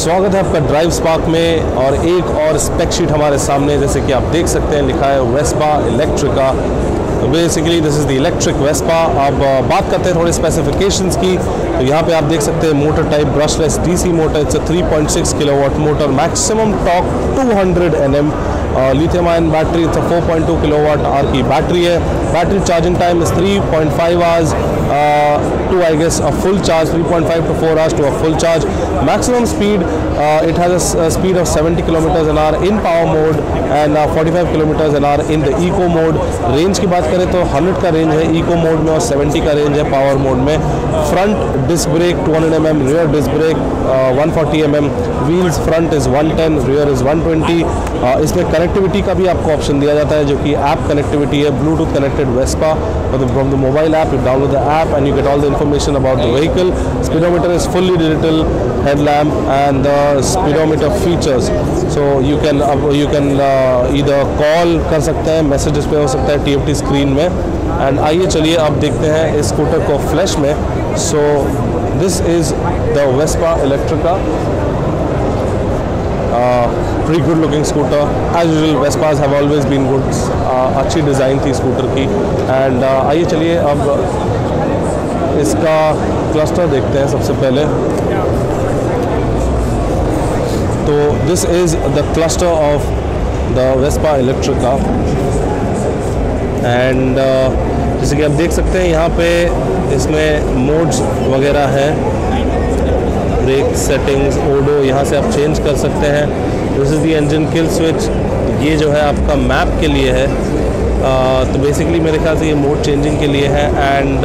स्वागत है आपका ड्राइव स्पार्क में और एक और स्पेक शीट हमारे सामने जैसे कि आप देख सकते हैं लिखा है Vespa Elettrica basically this is the electric Vespa uh, बात करते हैं थोड़े स्पेसिफिकेशंस की। तो यहाँ पे आप देख सकते हैं motor type brushless DC motor it's a 3.6 kilowatt motor maximum torque 200 NM lithium ion battery it's a 4.2 kilowatt hour की बैटरी है। Battery charging time is 3.5 hours to I guess a full charge 3.5 to 4 hours to a full charge maximum speed uh, it has a, a speed of 70 kilometers an hour in power mode and uh, 45 kilometers an hour in the eco mode range की बात करें तो 100 का range है eco mode में और 70 का range है पावर मोड में front disc brake 200 mm rear disc brake uh, 140 mm wheels front is 110 rear is 120 uh, इसमें कनेक्टिविटी का भी आपको ऑप्शन दिया जाता है जो कि ऐप कनेक्टिविटी है Bluetooth connected Vespa from the mobile app you download the app and you get all the information about the vehicle. Speedometer is fully digital headlamp and the speedometer features. So you can uh, you can uh, either call कर सकते हैं message display हो सकता है TFT screen में and आइए चलिए अब देखते हैं इस स्कूटर को फ्लैश में so this is the Vespa Elettrica pretty good looking scooter as usual Vespas have always been good uh, अच्छी डिज़ाइन थी स्कूटर की एंड uh, आइए चलिए अब इसका क्लस्टर देखते हैं सबसे पहले। तो this is the cluster of the Vespa Elettrica and जैसे कि आप देख सकते हैं यहाँ पे इसमें मोड्स वगैरह हैं। ब्रेक सेटिंग्स ओडो यहाँ से आप चेंज कर सकते हैं। This is the engine kill switch ये जो है आपका मैप के लिए है। Uh, तो बेसिकली मेरे ख्याल से ये मोड चेंजिंग के लिए है। एंड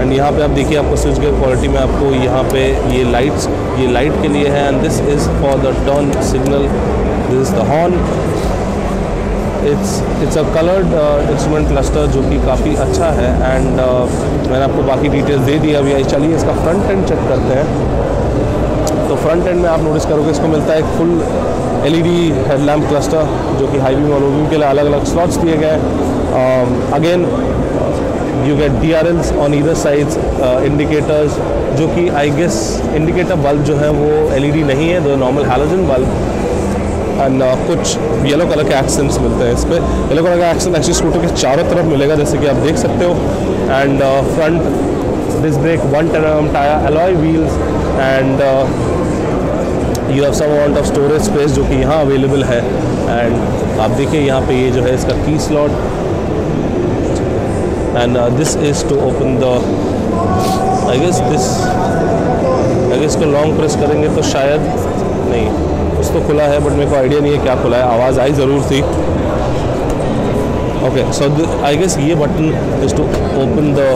एंड यहाँ पे आप देखिए आपको स्विच गेयर क्वालिटी में आपको यहाँ पे ये लाइट्स ये लाइट के लिए है and this is for the turn signal this is the horn it's it's a coloured instrument cluster जो कि काफ़ी अच्छा है एंड uh, मैंने आपको बाकी डिटेल्स दे दी अभी। चलिए इसका फ्रंट एंड चेक करते हैं। तो फ्रंट एंड में आप नोटिस करोगे इसको मिलता है एक फुल एलईडी हेडलैम्प क्लस्टर जो कि हाई बीम और के लिए अलग अलग स्लॉट्स दिए गए again you get D R Ls on either sides indicators जो कि आई गेस इंडिकेटर बल्ब जो है वो एलईडी नहीं है दो normal halogen bulb and uh, कुछ येलो कलर के एक्सेंट्स मिलते हैं इस पर येलो कलर का एक्सेंट एक्चुअली स्कूटर के चारों तरफ़ मिलेगा जैसे कि आप देख सकते हो. And front disc brake one ten tyre alloy wheels and you have some amount of storage space जो कि यहाँ अवेलेबल है. एंड आप देखिए यहाँ पे ये जो है इसका key slot and this is to open the I guess this I guess को लॉन्ग प्रेस करेंगे तो शायद, नहीं तो खुला है बट मेरे को आइडिया नहीं है क्या खुला है, आवाज़ आई ज़रूर थी। ओके सो आई गेस ये button is to open the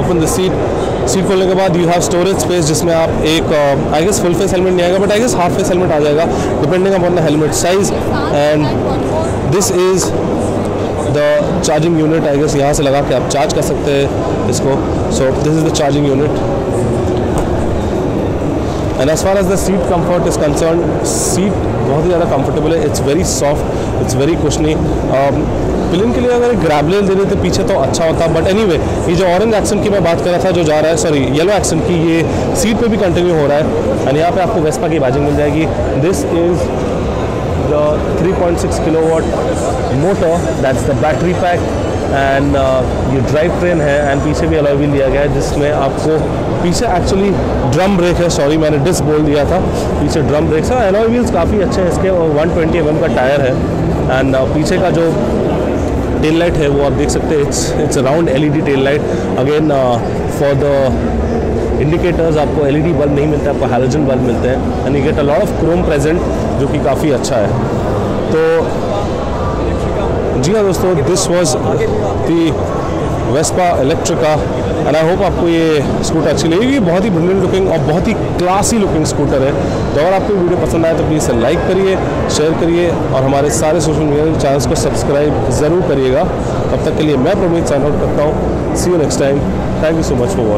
open the seat seat खोलने के बाद यू हैव स्टोरेज स्पेस जिसमें आप एक I guess full face helmet नहीं आएगा but I guess half face helmet आ जाएगा depending upon the helmet size and this is the charging unit I guess यहाँ से लगा के आप चार्ज कर सकते हैं इसको। So this is the charging unit and as far as the seat comfort is concern seat बहुत ही ज़्यादा कंफर्टेबल है। It's very soft it's very cushiony film के लिए अगर ग्रैबलेल दे देते पीछे तो अच्छा होता। बट एनी anyway, ये जो ऑरेंज एक्सेंट की मैं बात कर रहा था जो जा रहा है सॉरी येलो एक्सेंट की ये सीट पे भी कंटिन्यू हो रहा है। एंड यहाँ पे आपको वेस्पा की बाजिंग मिल जाएगी। This is the 3.6 kilowatt motor that's the battery pack and ये ड्राइव ट्रेन है एंड पीछे भी अलॉय व्हील दिया गया है जिसमें आपको पीछे एक्चुअली ड्रम ब्रेक है सॉरी मैंने डिस्क बोल दिया था पीछे ड्रम ब्रेक है। अलॉय व्हील्स काफ़ी अच्छे हैं इसके और 120 ट्वेंटी mm का टायर है। एंड uh, पीछे का जो टेल लाइट है वो आप देख सकते हैं it's it's round LED tail light again for the indicators आपको एलईडी बल्ब नहीं मिलता, आपको हैलोजन बल्ब मिलते हैं and you get a lot of chrome present जो कि काफ़ी अच्छा है। तो जी हाँ दोस्तों this was the Vespa Elettrica and I hope आपको ये स्कूटर अच्छी लगेगी बहुत ही ब्रिलियंट लुकिंग और बहुत ही क्लासी लुकिंग स्कूटर है। तो अगर आपको वीडियो पसंद आए तो प्लीज़ इसे लाइक करिए शेयर करिए, और हमारे सारे सोशल मीडिया चैनल्स को सब्सक्राइब ज़रूर करिएगा। तब तक के लिए मैं प्रमीत साइन आउट करता हूँ। See you next time thank you so much for